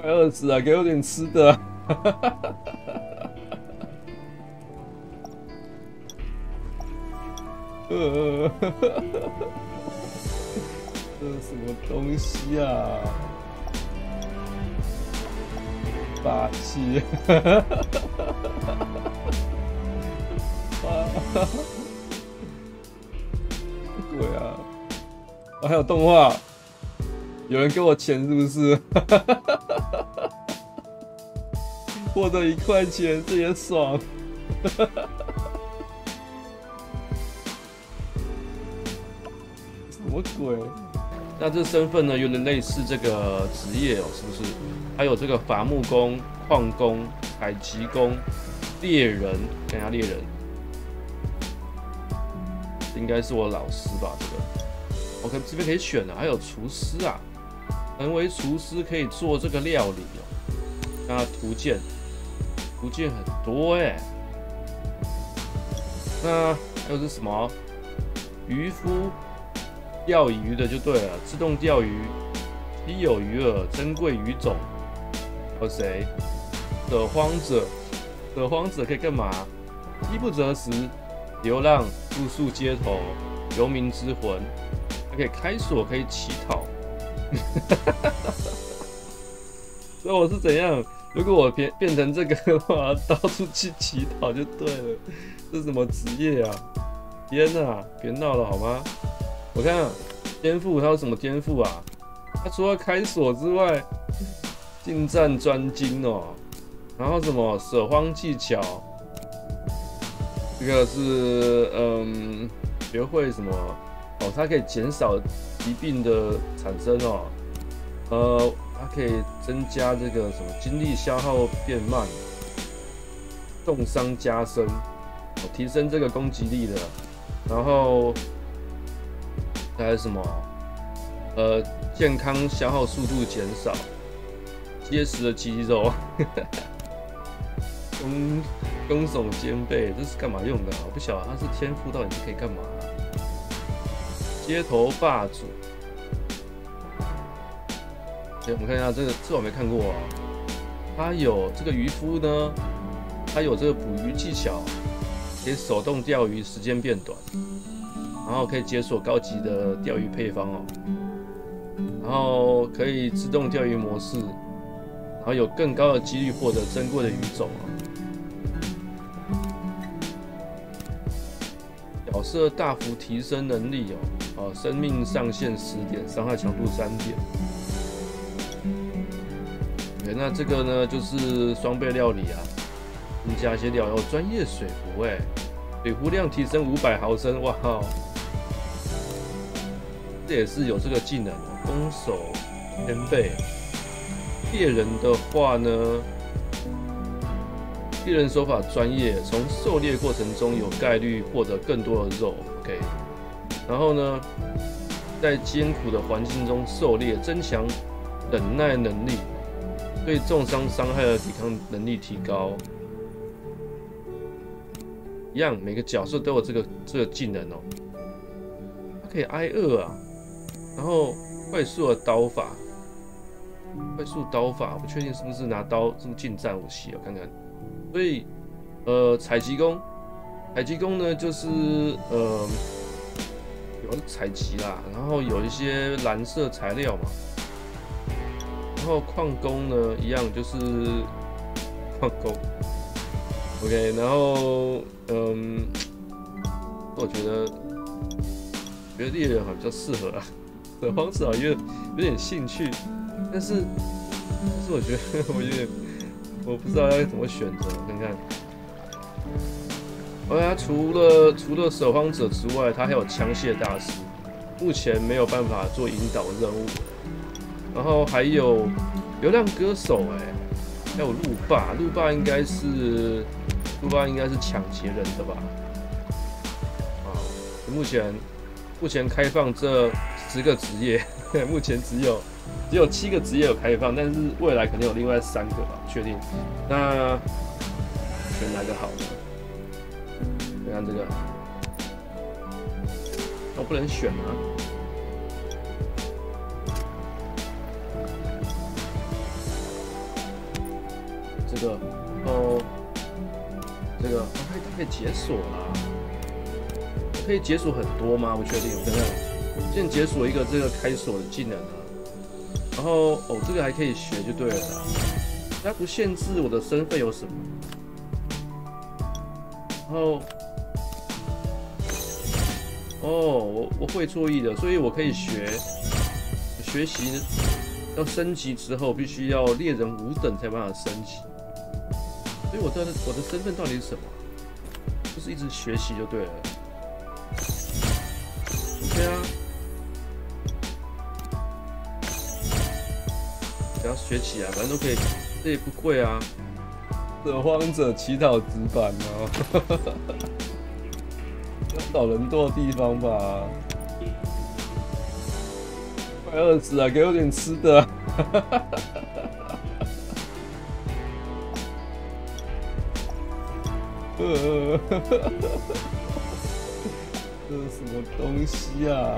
快饿死了，给我点吃的。呃，这是什么东西啊？霸气！啊！鬼啊！还有动画，有人给我钱是不是？获得一块钱，这也爽！什么鬼？那这身份呢，有点类似这个职业哦，是不是？还有这个伐木工、矿工、采集工、猎人，看一下猎人，应该是我老师吧？这个。OK，这边可以选的，还有厨师啊，成为厨师可以做这个料理哦。那图鉴，福建很多哎。那还有是什么？渔夫，钓鱼的就对了，自动钓鱼，稀有鱼饵，珍贵鱼种。有谁？惹荒者，惹荒者可以干嘛？饥不择食，流浪，露宿街头，游民之魂。还可以开锁，可以乞讨。所以我是怎样？如果我变变成这个的话，到处去乞讨就对了。这是什么职业啊？天哪！别闹了好吗？我看颠覆，他有什么颠覆啊？他除了开锁之外，近战专精哦。然后什么舍荒技巧？这个是嗯，学会什么？哦，它可以减少疾病的产生哦，呃，它可以增加这个什么精力消耗变慢，重伤加深，提升这个攻击力的，然后还有什么？呃，健康消耗速度减少，结实的肌肉，弓弓手兼备，这是干嘛用的？我不晓得它是天赋到底是可以干嘛？街头霸主，我们看一下这个，这我没看过啊。他有这个渔夫呢，他有这个捕鱼技巧，可以手动钓鱼，时间变短，然后可以解锁高级的钓鱼配方哦，然后可以自动钓鱼模式，然后有更高的几率获得珍贵的鱼种哦。角色大幅提升能力哦。哦，生命上限十点，伤害强度三点。那这个呢，就是双倍料理啊，增加一些料。哦，专业水壶，哎，水壶量提升五百毫升，哇靠！这也是有这个技能哦，攻守兼备。猎人的话呢，猎人手法专业，从狩猎过程中有概率获得更多的肉。OK。然后呢，在艰苦的环境中狩猎，增强忍耐能力，对重伤伤害的抵抗能力提高。一样，每个角色都有这个这个技能哦。它可以挨饿啊，然后快速的刀法，快速刀法，不确定是不是拿刀这么近战武器啊？看看。所以，呃，采集工，采集工呢，就是呃。有采集啦，然后有一些蓝色材料嘛，后矿工呢一样就是矿工，OK，然后嗯，我觉得觉得猎人好像比较适合啊，对，荒子啊，因为有点兴趣，但是但是我觉得我有点我不知道该怎么选择，看看。而他除了除了守荒者之外，他还有枪械大师，目前没有办法做引导任务。然后还有流量歌手，哎，还有路霸，路霸应该是路霸应该是抢劫人的吧？啊，目前目前开放这十个职业，目前只有只有七个职业有开放，但是未来肯定有另外三个吧？确定？那选哪个好呢？看这个，我不能选啊！这个，哦，这个可以可以解锁啦，可以解锁很多吗？不确定，等等，先解锁一个这个开锁的技能啊。然后哦，这个还可以学就对了，它不限制我的身份有什么。然后，哦，我我会作意的，所以我可以学学习。要升级之后，必须要猎人五等才办法升级。所以我的我的身份到底是什么？就是一直学习就对了。对啊，只要学起来，反正都可以，这也不贵啊。这荒者乞讨纸板哦，要找人多的地方吧。快饿死了，给我点吃的。呃，这是什么东西啊？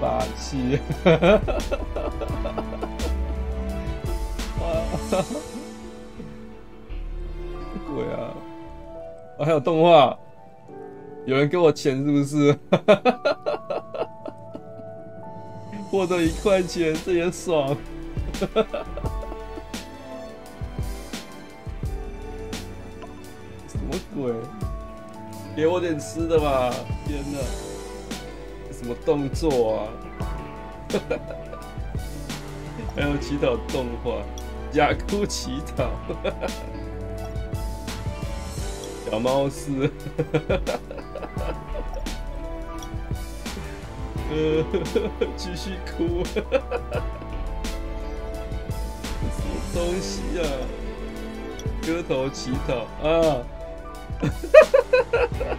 霸气！鬼啊！啊，还有动画，有人给我钱是不是？获得一块钱，这也爽！什么鬼？给我点吃的吧！天哪，什么动作啊？还有祈祷动画，雅库祈祷，小猫是。呃，继续哭，什么东西啊？割头乞讨啊！哈哈哈，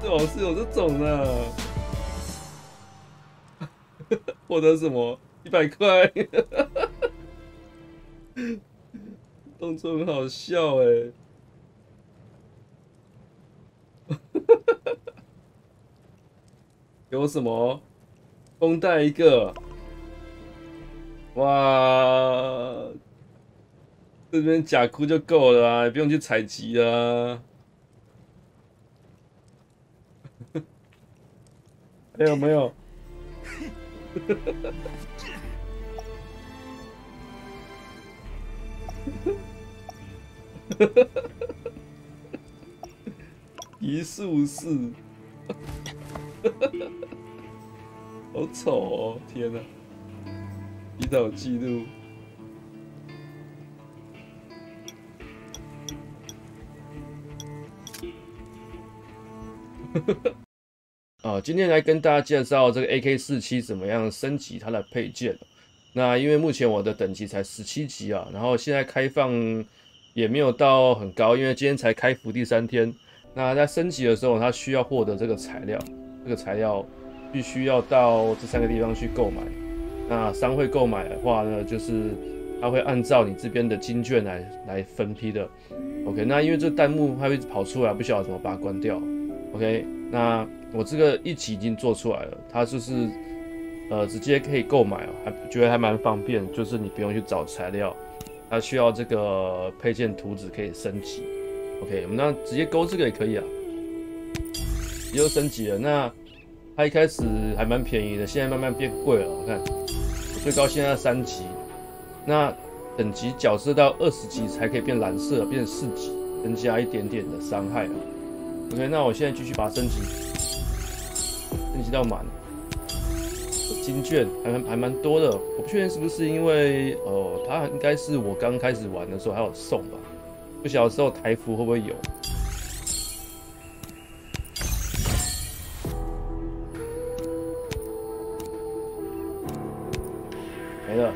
最好是有这种的，获得什么？一百块，动作很好笑哎。有什么？绷带一个，哇！这边假哭就够了啊，不用去采集啊。还 有没有？一术士。好丑哦！天哪，祈祷记录。啊，今天来跟大家介绍这个 AK 四七怎么样升级它的配件。那因为目前我的等级才十七级啊，然后现在开放也没有到很高，因为今天才开服第三天。那在升级的时候，它需要获得这个材料，这个材料必须要到这三个地方去购买。那商会购买的话呢，就是它会按照你这边的金券来来分批的。OK，那因为这弹幕它会跑出来，不晓得怎么把它关掉。OK，那我这个一级已经做出来了，它就是呃直接可以购买哦，还觉得还蛮方便，就是你不用去找材料，它需要这个配件图纸可以升级。OK，我们那直接勾这个也可以啊。又升级了，那它一开始还蛮便宜的，现在慢慢变贵了。我看最高现在三级，那等级角色到二十级才可以变蓝色，变四级，增加一点点的伤害啊。OK，那我现在继续把它升级，升级到满。金券还还蛮多的，我不确定是不是因为哦，它应该是我刚开始玩的时候还有送吧。不晓得之后台服会不会有？没了，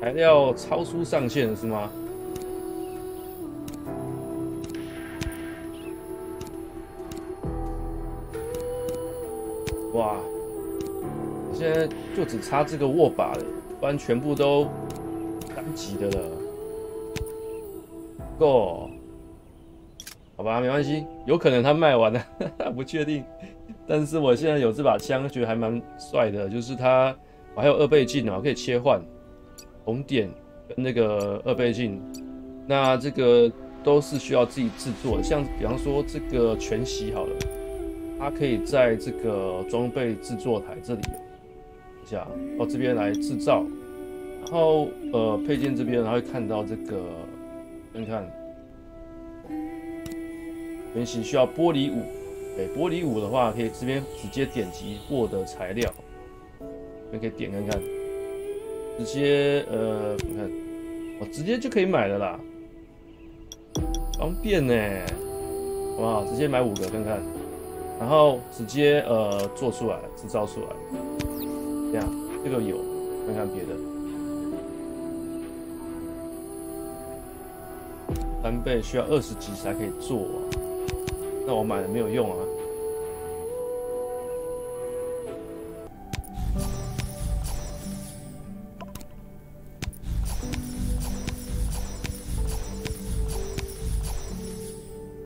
材料超出上限是吗？就只差这个握把了，不然全部都单级的了。够，好吧，没关系，有可能他卖完了，不确定。但是我现在有这把枪，觉得还蛮帅的，就是它我还有二倍镜啊，可以切换红点跟那个二倍镜。那这个都是需要自己制作的，像比方说这个全息好了，它可以在这个装备制作台这里，有下哦这边来制造，然后呃配件这边，然后会看到这个，看看全息需要玻璃五，对，玻璃五的话可以这边直接点击获得材料，你可以点看看，直接呃你看，我直接就可以买了啦。方便呢，好不好？直接买五个看看，然后直接呃做出来，制造出来，这样这个有，看看别的，翻倍需要二十级才可以做，那我买了没有用啊？